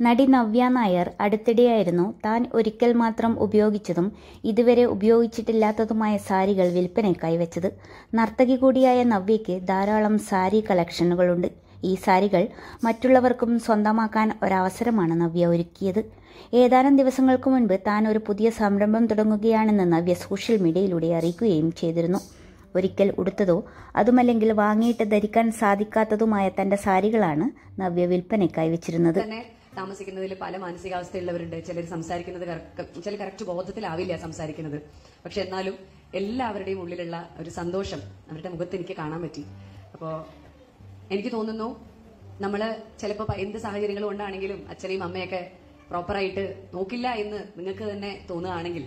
നടി നവ്യ നായർ അടുത്തിടെയായിരുന്നു താൻ ഒരിക്കൽ മാത്രം ഉപയോഗിച്ചതും ഇതുവരെ ഉപയോഗിച്ചിട്ടില്ലാത്തതുമായ സാരികൾ വിൽപ്പനയ്ക്കായി വെച്ചത്. നർത്തകി കൂടിയായ നവ്യയ്ക്ക് ധാരാളം സാരി കളക്ഷനുകളുണ്ട്. ഈ സാരികൾ മറ്റുള്ളവർക്കും സ്വന്തമാക്കാൻ ഒരവസരമാണ് നവ്യ ഒരുക്കിയത്. ഏതാനും ദിവസങ്ങൾക്ക് മുൻപ് താൻ ഒരു പുതിയ സംരംഭം തുടങ്ങുകയാണെന്ന് നവ്യ സോഷ്യൽ മീഡിയയിലൂടെ അറിയിക്കുകയും ചെയ്തിരുന്നു. ഒരിക്കൽ ഉടുത്തതോ അതുമല്ലെങ്കിൽ വാങ്ങിയിട്ട് ധരിക്കാൻ സാധിക്കാത്തതുമായ തന്റെ സാരികളാണ് നവ്യ വിൽപ്പനയ്ക്കായി വെച്ചിരുന്നത്. താമസിക്കുന്നതിൽ പല മാനസികാവസ്ഥയുള്ളവരുണ്ട്. ചിലർ സംസാരിക്കുന്നത് ചില കറക്റ്റ് ബോധത്തിലാവില്ല സംസാരിക്കുന്നത്. പക്ഷെ എന്നാലും എല്ലാവരുടെയും ഉള്ളിലുള്ള ഒരു സന്തോഷം അവരുടെ മുഖത്ത് എനിക്ക് കാണാൻ പറ്റി. അപ്പോ എനിക്ക് തോന്നുന്നു നമ്മൾ ചിലപ്പോ പ- എന്ത് സാഹചര്യങ്ങൾ കൊണ്ടാണെങ്കിലും അച്ഛനെയും അമ്മയൊക്കെ പ്രോപ്പറായിട്ട് നോക്കില്ല എന്ന് നിങ്ങൾക്ക് തന്നെ തോന്നുകയാണെങ്കിൽ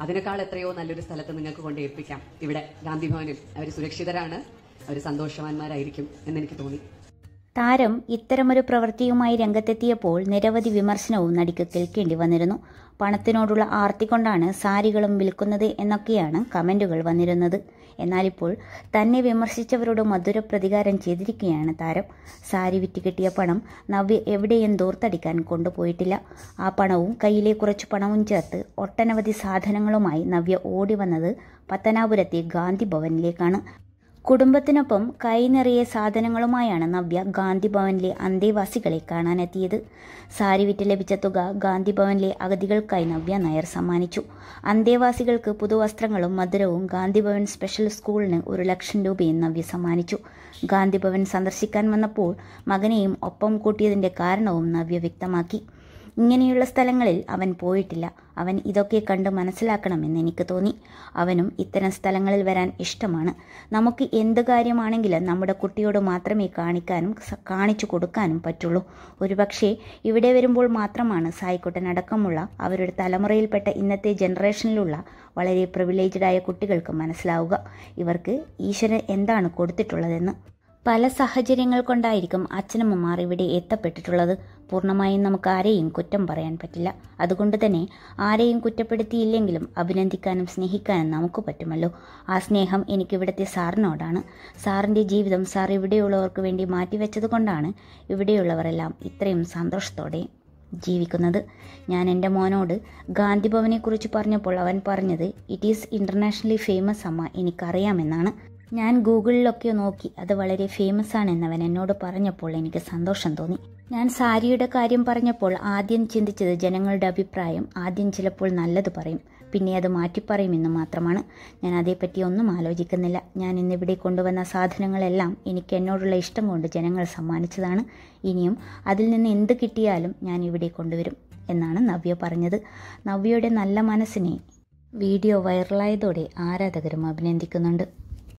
അതിനേക്കാൾ എത്രയോ നല്ലൊരു സ്ഥലത്ത് നിങ്ങൾക്ക് കൊണ്ട് ഏൽപ്പിക്കാം. ഇവിടെ ഗാന്ധിഭവനിൽ അവർ സുരക്ഷിതരാണ്. അവർ സന്തോഷവാന്മാരായിരിക്കും എന്നെനിക്ക് തോന്നി. താരം ഇത്തരമൊരു പ്രവൃത്തിയുമായി രംഗത്തെത്തിയപ്പോൾ നിരവധി വിമർശനവും നടിക്ക് കേൾക്കേണ്ടി വന്നിരുന്നു. പണത്തിനോടുള്ള ആർത്തി കൊണ്ടാണ് സാരികളും വിൽക്കുന്നത് എന്നൊക്കെയാണ് കമന്റുകൾ വന്നിരുന്നത്. എന്നാലിപ്പോൾ തന്നെ വിമർശിച്ചവരോട് മധുര പ്രതികാരം ചെയ്തിരിക്കുകയാണ് താരം. സാരി വിറ്റ് കിട്ടിയ പണം നവ്യ എവിടെയും ദൂർത്തടിക്കാൻ കൊണ്ടുപോയിട്ടില്ല. ആ പണവും കയ്യിലെ കുറച്ച് പണവും ചേർത്ത് ഒട്ടനവധി സാധനങ്ങളുമായി നവ്യ ഓടി വന്നത് പത്തനാപുരത്തെ ഗാന്ധി ഭവനിലേക്കാണ്. കുടുംബത്തിനൊപ്പം കൈനിറയെ സാധനങ്ങളുമായാണ് നവ്യ ഗാന്ധി ഭവനിലെ അന്തേവാസികളെ കാണാനെത്തിയത്. സാരി വിറ്റ് ലഭിച്ച തുക ഗാന്ധി ഭവനിലെ അഗതികൾക്കായി നവ്യ നായർ സമ്മാനിച്ചു. അന്തേവാസികൾക്ക് പുതുവസ്ത്രങ്ങളും മധുരവും ഗാന്ധി ഭവൻ സ്പെഷ്യൽ സ്കൂളിന് ഒരു ലക്ഷം രൂപയും നവ്യ സമ്മാനിച്ചു. ഗാന്ധി ഭവൻ സന്ദർശിക്കാൻ വന്നപ്പോൾ മകനെയും ഒപ്പം കൂട്ടിയതിന്റെ കാരണവും നവ്യ വ്യക്തമാക്കി. ഇങ്ങനെയുള്ള സ്ഥലങ്ങളിൽ അവൻ പോയിട്ടില്ല. അവൻ ഇതൊക്കെ കണ്ട് മനസ്സിലാക്കണമെന്ന് എനിക്ക് തോന്നി. അവനും ഇത്തരം സ്ഥലങ്ങളിൽ വരാൻ ഇഷ്ടമാണ്. നമുക്ക് എന്ത് കാര്യമാണെങ്കിലും നമ്മുടെ കുട്ടിയോട് മാത്രമേ കാണിക്കാനും കാണിച്ചു കൊടുക്കാനും പറ്റുള്ളൂ. ഒരുപക്ഷെ ഇവിടെ വരുമ്പോൾ മാത്രമാണ് സായിക്കുട്ടൻ അടക്കമുള്ള അവരുടെ തലമുറയിൽപ്പെട്ട ഇന്നത്തെ ജനറേഷനിലുള്ള വളരെ പ്രിവിലേജ്ഡ് ആയ കുട്ടികൾക്ക് മനസ്സിലാവുക. ഇവർക്ക് ഈശ്വരൻ എന്താണ് കൊടുത്തിട്ടുള്ളതെന്ന് പല സാഹചര്യങ്ങൾ കൊണ്ടായിരിക്കും അച്ഛനമ്മമാർ ഇവിടെ എത്തപ്പെട്ടിട്ടുള്ളത്. പൂർണമായും നമുക്ക് ആരെയും കുറ്റം പറയാൻ പറ്റില്ല. അതുകൊണ്ട് തന്നെ ആരെയും കുറ്റപ്പെടുത്തിയില്ലെങ്കിലും അഭിനന്ദിക്കാനും സ്നേഹിക്കാനും നമുക്ക് പറ്റുമല്ലോ. ആ സ്നേഹം എനിക്കിവിടുത്തെ സാറിനോടാണ്. സാറിന്റെ ജീവിതം സാർ ഇവിടെയുള്ളവർക്ക് വേണ്ടി മാറ്റിവെച്ചത് കൊണ്ടാണ് ഇവിടെയുള്ളവരെല്ലാം ഇത്രയും സന്തോഷത്തോടെ ജീവിക്കുന്നത്. ഞാൻ എന്റെ മോനോട് ഗാന്ധി ഭവനെക്കുറിച്ച് പറഞ്ഞപ്പോൾ അവൻ പറഞ്ഞത് ഇറ്റ് ഈസ് ഇന്റർനാഷണലി ഫേമസ് അമ്മ. എനിക്കറിയാമെന്നാണ്. ഞാൻ ഗൂഗിളിലൊക്കെ നോക്കി. അത് വളരെ ഫേമസ് ആണെന്ന് അവൻ എന്നോട് പറഞ്ഞപ്പോൾ എനിക്ക് സന്തോഷം തോന്നി. ഞാൻ സാരിയുടെ കാര്യം പറഞ്ഞപ്പോൾ ആദ്യം ചിന്തിച്ചത് ജനങ്ങളുടെ അഭിപ്രായം ആദ്യം ചിലപ്പോൾ നല്ലത് പറയും. പിന്നെ അത് മാറ്റിപ്പറയുമെന്ന് മാത്രമാണ്. ഞാൻ അതേപ്പറ്റി ഒന്നും ആലോചിക്കുന്നില്ല. ഞാൻ ഇന്നിവിടെ കൊണ്ടുവന്ന സാധനങ്ങളെല്ലാം എനിക്ക് എന്നോടുള്ള ഇഷ്ടം കൊണ്ട് ജനങ്ങൾ സമ്മാനിച്ചതാണ്. ഇനിയും അതിൽ നിന്ന് എന്ത് കിട്ടിയാലും ഞാൻ ഇവിടെ കൊണ്ടുവരും എന്നാണ് നവ്യ പറഞ്ഞത്. നവ്യയുടെ നല്ല മനസ്സിനെ വീഡിയോ വൈറലായതോടെ ആരാധകരും അഭിനന്ദിക്കുന്നുണ്ട്.